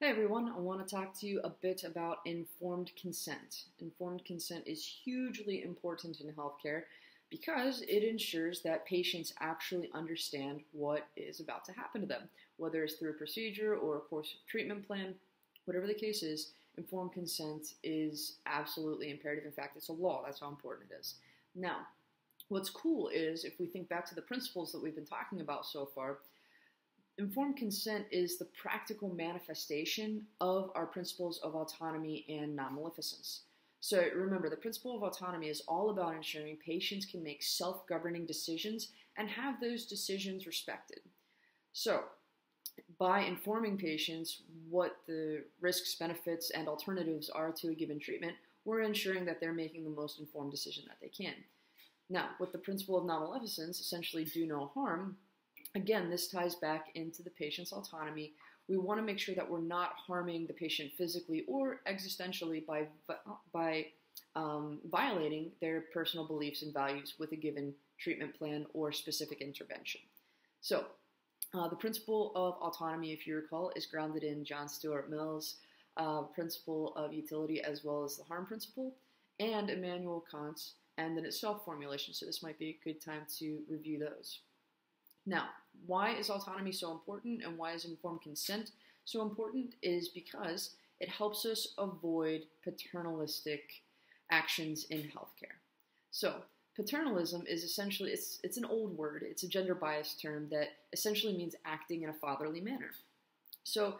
Hey everyone, I want to talk to you a bit about informed consent. Informed consent is hugely important in healthcare because it ensures that patients actually understand what is about to happen to them, whether it's through a procedure or a course of treatment plan, whatever the case is, informed consent is absolutely imperative. In fact, it's a law, that's how important it is. Now, what's cool is if we think back to the principles that we've been talking about so far, Informed consent is the practical manifestation of our principles of autonomy and non maleficence. So remember, the principle of autonomy is all about ensuring patients can make self governing decisions and have those decisions respected. So, by informing patients what the risks, benefits, and alternatives are to a given treatment, we're ensuring that they're making the most informed decision that they can. Now, with the principle of non maleficence, essentially do no harm, Again, this ties back into the patient's autonomy. We want to make sure that we're not harming the patient physically or existentially by, by um, violating their personal beliefs and values with a given treatment plan or specific intervention. So, uh, the principle of autonomy, if you recall, is grounded in John Stuart Mill's uh, principle of utility as well as the harm principle and Immanuel Kant's end in itself formulation. So, this might be a good time to review those. Now, why is autonomy so important and why is informed consent so important is because it helps us avoid paternalistic actions in healthcare. So, paternalism is essentially it's it's an old word. It's a gender biased term that essentially means acting in a fatherly manner. So,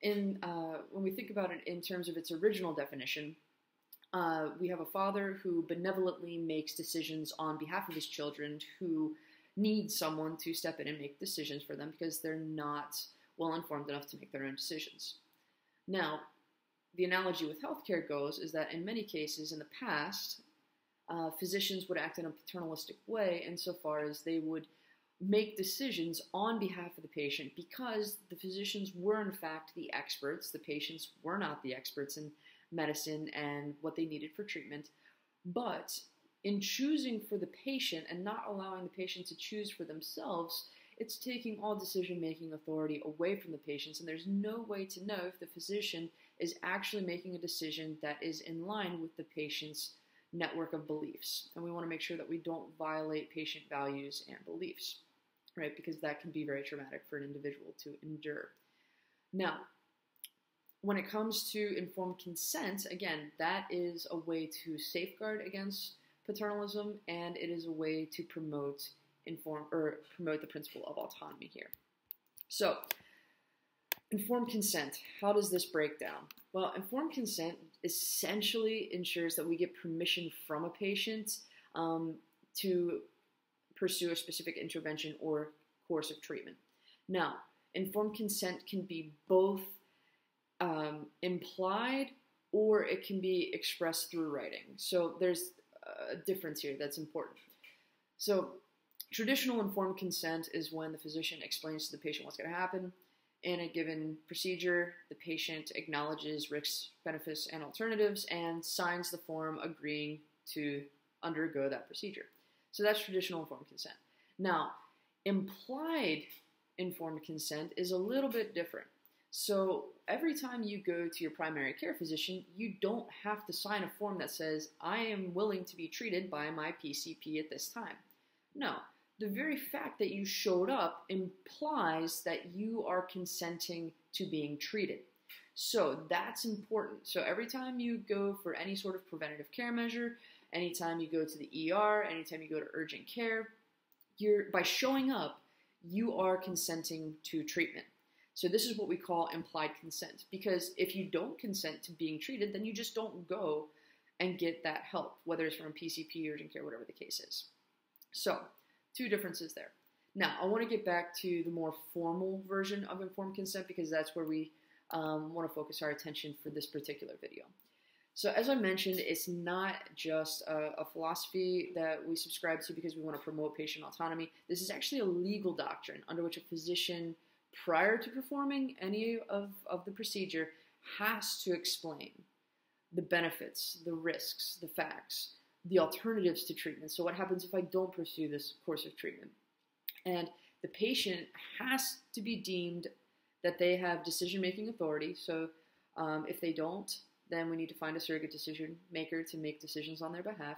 in uh, when we think about it in terms of its original definition, uh, we have a father who benevolently makes decisions on behalf of his children who need someone to step in and make decisions for them because they're not well informed enough to make their own decisions. Now, the analogy with healthcare goes is that in many cases in the past, uh, physicians would act in a paternalistic way insofar as they would make decisions on behalf of the patient because the physicians were in fact the experts. The patients were not the experts in medicine and what they needed for treatment. But in choosing for the patient and not allowing the patient to choose for themselves, it's taking all decision making authority away from the patients, and there's no way to know if the physician is actually making a decision that is in line with the patient's network of beliefs. And we want to make sure that we don't violate patient values and beliefs, right? Because that can be very traumatic for an individual to endure. Now, when it comes to informed consent, again, that is a way to safeguard against paternalism, and it is a way to promote inform or promote the principle of autonomy here. So, informed consent. How does this break down? Well, informed consent essentially ensures that we get permission from a patient um, to pursue a specific intervention or course of treatment. Now, informed consent can be both um, implied or it can be expressed through writing. So there's a difference here that's important. So, traditional informed consent is when the physician explains to the patient what's going to happen. In a given procedure, the patient acknowledges risks, benefits, and alternatives and signs the form agreeing to undergo that procedure. So that's traditional informed consent. Now, implied informed consent is a little bit different. So every time you go to your primary care physician, you don't have to sign a form that says, I am willing to be treated by my PCP at this time. No, the very fact that you showed up implies that you are consenting to being treated. So that's important. So every time you go for any sort of preventative care measure, anytime you go to the ER, anytime you go to urgent care, you're by showing up, you are consenting to treatment. So this is what we call implied consent. Because if you don't consent to being treated, then you just don't go and get that help, whether it's from PCP, urgent care, whatever the case is. So, two differences there. Now, I want to get back to the more formal version of informed consent because that's where we um, want to focus our attention for this particular video. So, as I mentioned, it's not just a, a, philosophy that we subscribe to because we want to promote patient autonomy. This is actually a legal doctrine under which a physician prior to performing any of, of the procedure has to explain the benefits, the risks, the facts, the alternatives to treatment. So, what happens if I don't pursue this course of treatment? And the patient has to be deemed that they have decision making authority. So um, if they don't, then we need to find a surrogate decision maker to make decisions on their behalf.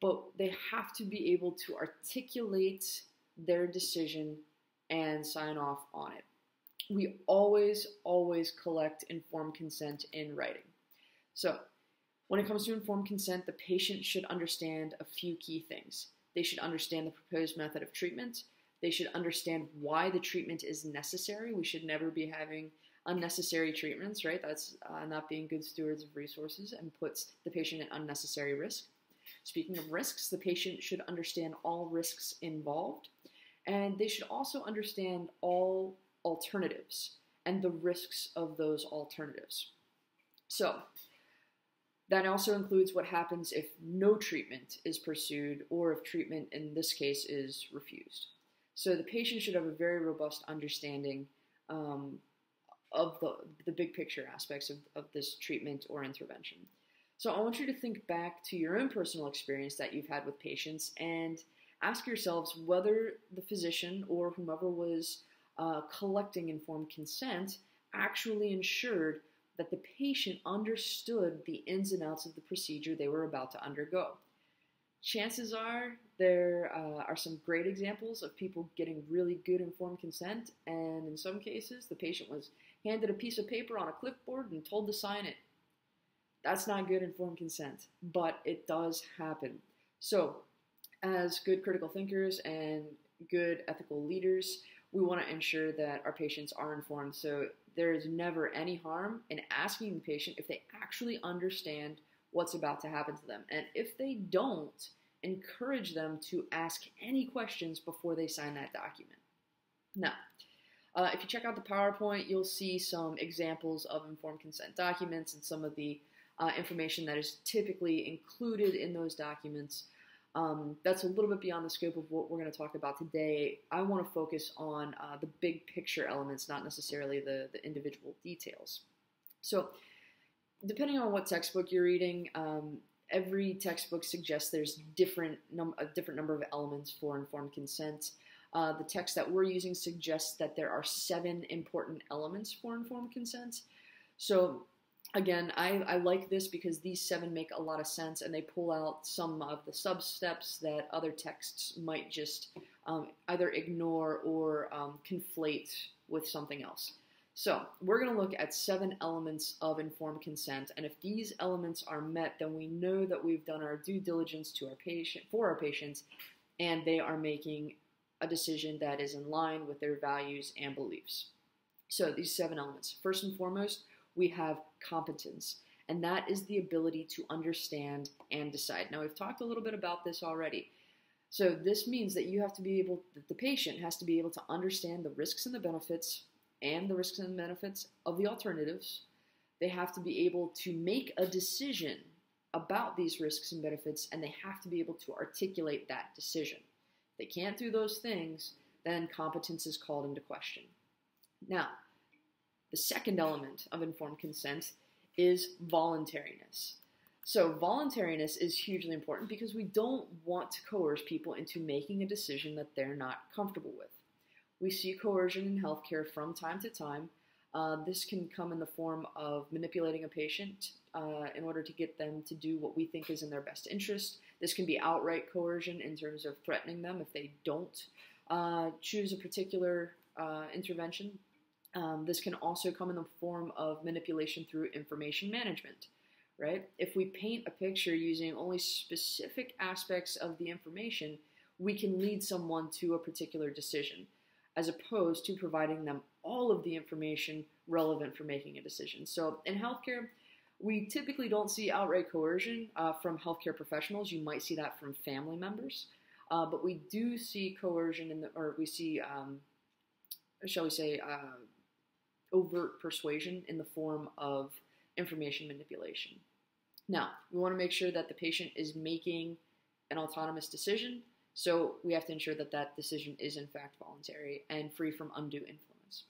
But they have to be able to articulate their decision and sign off on it. We always, always collect informed consent in writing. So, when it comes to informed consent, the patient should understand a few key things. They should understand the proposed method of treatment. They should understand why the treatment is necessary. We should never be having unnecessary treatments, right? That's uh, not being good stewards of resources and puts the patient at unnecessary risk. Speaking of risks, the patient should understand all risks involved, and they should also understand all alternatives and the risks of those alternatives. So, that also includes what happens if no treatment is pursued or if treatment in this case is refused. So the patient should have a very robust understanding um, of the, the big picture aspects of, of this treatment or intervention. So I want you to think back to your own personal experience that you've had with patients and ask yourselves whether the physician or whomever was uh, collecting informed consent actually ensured that the patient understood the ins and outs of the procedure they were about to undergo. Chances are there uh, are some great examples of people getting really good informed consent, and in some cases, the patient was handed a piece of paper on a clipboard and told to sign it. That's not good informed consent, but it does happen. So, as good critical thinkers and good ethical leaders, we want to ensure that our patients are informed. So, there is never any harm in asking the patient if they actually understand what's about to happen to them. And if they don't, encourage them to ask any questions before they sign that document. Now, uh, if you check out the PowerPoint, you'll see some examples of informed consent documents and some of the uh, information that is typically included in those documents. Um, that's a little bit beyond the scope of what we're going to talk about today. I want to focus on uh, the big picture elements, not necessarily the, the individual details. So, depending on what textbook you're reading, um, every textbook suggests there's different num- a different number of elements for informed consent. Uh, the text that we're using suggests that there are seven important elements for informed consent. So, again, I, I like this because these seven make a lot of sense and they pull out some of the sub steps that other texts might just um, either ignore or um, conflate with something else. So we're going to look at seven elements of informed consent, and if these elements are met, then we know that we've done our due diligence to our patient for our patients, and they are making a decision that is in line with their values and beliefs. So these seven elements. First and foremost, we have competence, and that is the ability to understand and decide. Now we've talked a little bit about this already. So this means that you have to be able, that the patient has to be able to understand the risks and the benefits and the risks and benefits of the alternatives. They have to be able to make a decision about these risks and benefits, and they have to be able to articulate that decision. If they can't do those things, then competence is called into question. Now, the second element of informed consent is voluntariness. So, voluntariness is hugely important because we don't want to coerce people into making a decision that they're not comfortable with. We see coercion in healthcare from time to time. Uh, this can come in the form of manipulating a patient uh, in order to get them to do what we think is in their best interest. This can be outright coercion in terms of threatening them if they don't uh, choose a particular uh, intervention. Um, this can also come in the form of manipulation through information management, right? If we paint a picture using only specific aspects of the information, we can lead someone to a particular decision as opposed to providing them all of the information relevant for making a decision. So in healthcare, we typically don't see outright coercion uh, from healthcare professionals. You might see that from family members, uh, but we do see coercion in the, or we see, um, shall we say, uh, overt persuasion in the form of information manipulation. Now, we want to make sure that the patient is making an autonomous decision so we have to ensure that that decision is in fact voluntary and free from undue influence.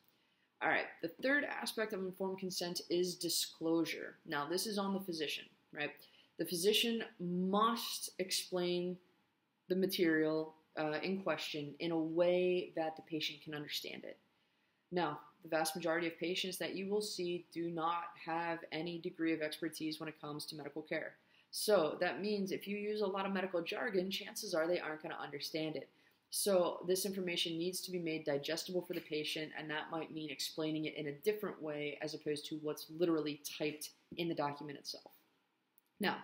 All right, the third aspect of informed consent is disclosure. Now, this is on the physician, right? The physician must explain the material uh, in question in a way that the patient can understand it. Now, the vast majority of patients that you will see do not have any degree of expertise when it comes to medical care. So that means if you use a lot of medical jargon, chances are they aren't going to understand it. So this information needs to be made digestible for the patient, and that might mean explaining it in a different way as opposed to what's literally typed in the document itself. Now,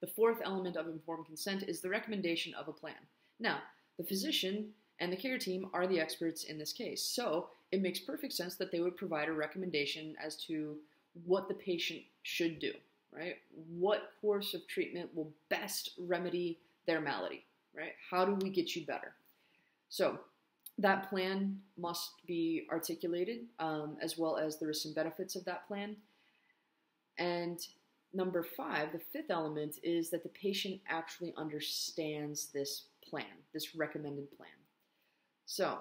the fourth element of informed consent is the recommendation of a plan. Now, the physician and the care team are the experts in this case, so it makes perfect sense that they would provide a recommendation as to what the patient should do, right? What course of treatment will best remedy their malady, right? How do we get you better? So that plan must be articulated um, as well as the risks and benefits of that plan. And number five, the fifth element is that the patient actually understands this plan, this recommended plan. So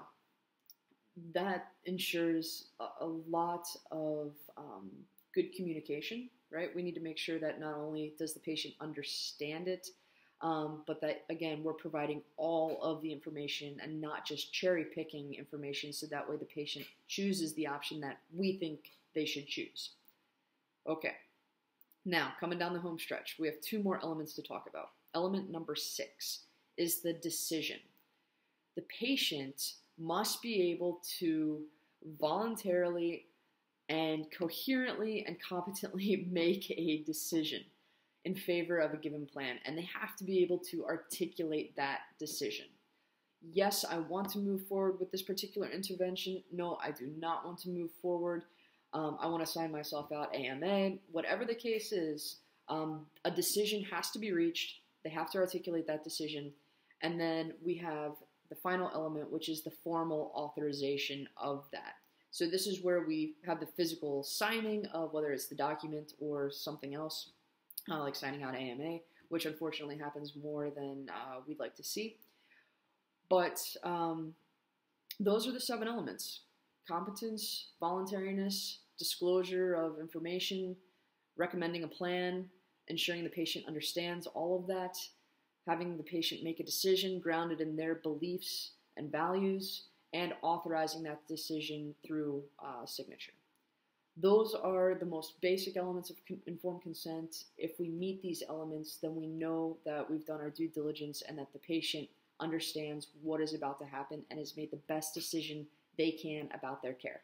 that ensures a, a lot of um, good communication, right? We need to make sure that not only does the patient understand it, um, but that again, we're providing all of the information and not just cherry picking information so that way the patient chooses the option that we think they should choose. Okay, now coming down the home stretch, we have two more elements to talk about. Element number six is the decision. The patient must be able to voluntarily and coherently and competently make a decision in favor of a given plan, and they have to be able to articulate that decision. Yes, I want to move forward with this particular intervention. No, I do not want to move forward. Um, I want to sign myself out AMA. Whatever the case is, um, a decision has to be reached. They have to articulate that decision. And then we have the final element, which is the formal authorization of that. So this is where we have the physical signing of whether it's the document or something else, uh, like signing out AMA, which unfortunately happens more than uh, we'd like to see. But um, those are the seven elements competence, voluntariness, disclosure of information, recommending a plan, ensuring the patient understands all of that, having the patient make a decision grounded in their beliefs and values, and authorizing that decision through uh, signature. Those are the most basic elements of informed consent. If we meet these elements, then we know that we've done our due diligence and that the patient understands what is about to happen and has made the best decision they can about their care.